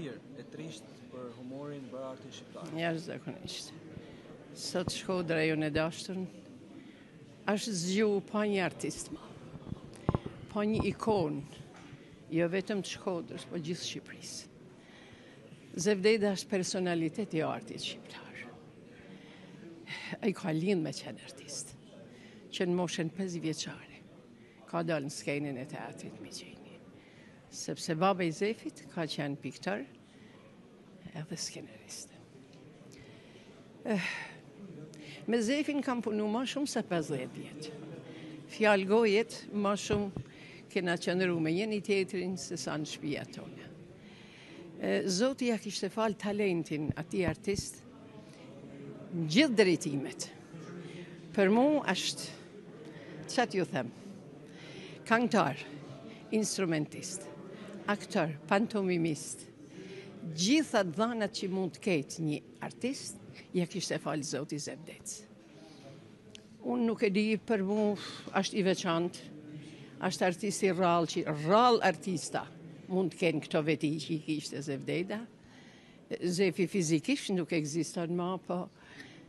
Vështirë, e trisht për humorin, për artin shqiptar. Njerëz zakonisht. Sot Shkodra jonë e dashtun është zgju pa një artist ma, pa një ikonë, jo vetëm të Shkodrës, po gjithë Shqipërisë. Zef Deda është personalitet i artit shqiptar. E, ka lind me qenë artist, që në moshën 5 vjeçare, ka dalë në skenën e teatrit Migjeni. Sepse baba i Zefit ka qenë piktor edhe skenarist. Eh, me Zefin kam punu ma shumë se 50 vjetë. Fjalë goje ma shumë kena qëndru me njëni-tjetrin se sa në shpia tonë. Eh, Zoti ia kishte falë talentin atij artisti në gjithë drejtimet. Për mu është, çfarë t'ju them, Kangtar, instrumentist, aktor, pantomimist, gjitha dhanat, që mund të ketë një artist, ia kishte falë Zoti Zef Dedës. Unë nuk e di për mu, është i veçantë, është artist i rrallë që rrallë artista mund të kenë këto veti që i kishte Zef Deda. Zefi fizikisht nuk ekziston ma, po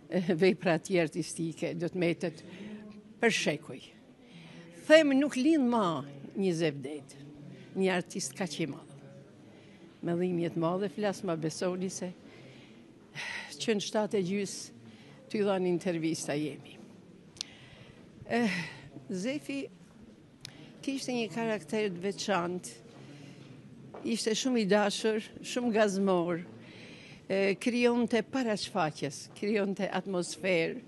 eh, vepra e tij artistike, do të metet për shekuj. Them nuk lind ma një Zef Dedë, një artist kaq i madh. Me dhimje t'madhe flas, ma besoni se që në shtatë e gjysë tuj dhanë intervista jemi. Eh, Zefi kishte një karakter të veçantë, ishte shumë i dashër, shumë gazmor, krijonte para shfaqjes, krijonte atmosferë,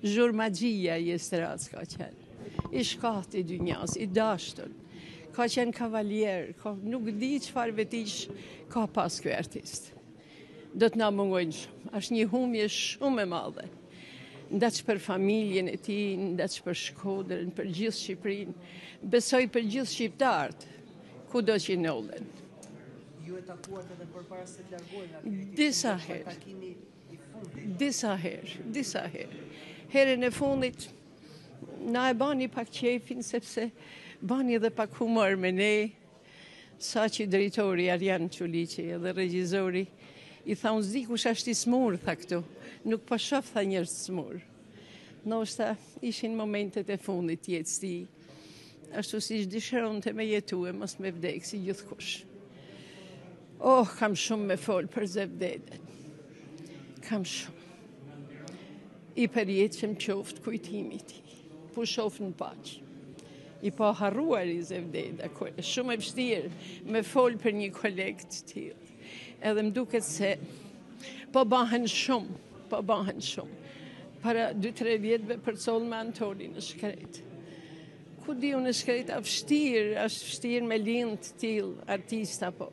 Zhurmaxhia i estradës ka qenë, i shkathtë i dynjasë, i dashtun, ka qenë kavalier, nuk di çfarë vetish ka pas ky artist. Do të na mungojë shumë, është një humje shumë e madhe. Ndaç për familjen e tij, ndaç për Shkodrën, për gjithë Shqiprinë, besoj për gjithë shqiptarët, kudo që ndodhen. Ju e takuat edhe përpara se të largohej nga kërë? Disa herë. Disa herë, disa herë. Herën e fundit na e bani pak qejfin sepse bani edhe pak humor me ne. Saqë drejtori Arjan Çuliqi edhe regjizori i tha unë s'di kush asht i smurë, tha këtu. Nuk po shof, tha njerëz t'smurë. Ndoshta ishin momentet e fundit t'jetës tij. Ashtu siç dëshironte me jetu e mos me vdek si gjithkush. Oh, kam shumë me fol për Zef Dedën. Kam shumë. I përjetshëm qoftë kujtimi i tij. Pushoftë në paqë. I paharruari Zef Deda. Shumë e vështirë me fol për një koleg të tillë. Edhe më duket se Po bëhen shumë, po bëhen shumë. Para 2-3 vjetëve përcollëm Antonin e shkretë. Ku di unë i shkreti, a vështirë, asht vështirë me lindë të tillë artista, po.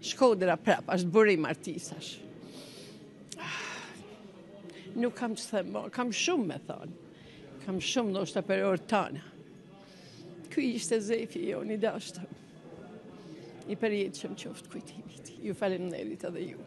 Shkodra prapë asht burim artistash. Ah, nuk kam ça them, kam shumë me thanë. Kam shumë, do ishte për orë të tana. Ky ishte Zefi, jo një dashtëm. I përjetshëm qoftë kujtimi i tij. Ju faleminderit edhe ju.